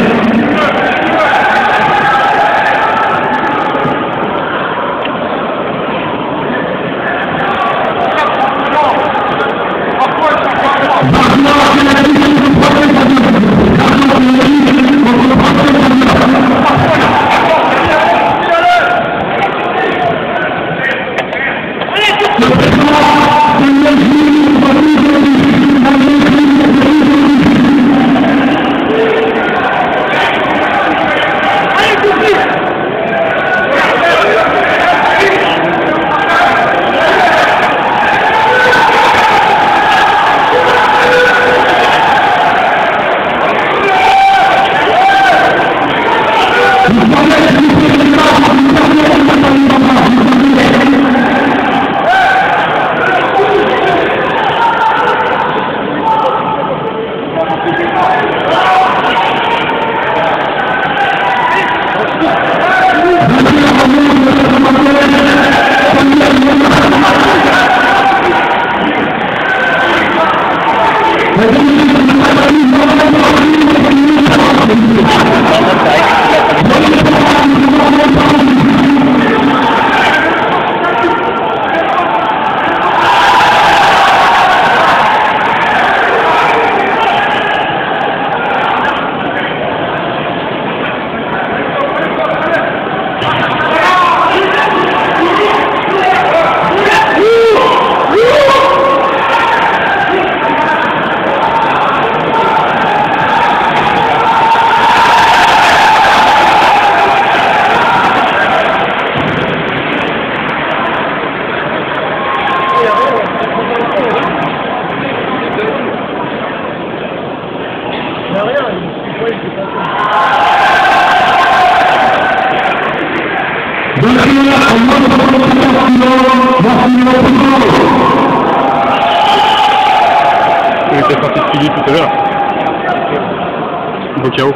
Yeah. Thank you. Il était sorti de tout à l'heure. Beau chaos.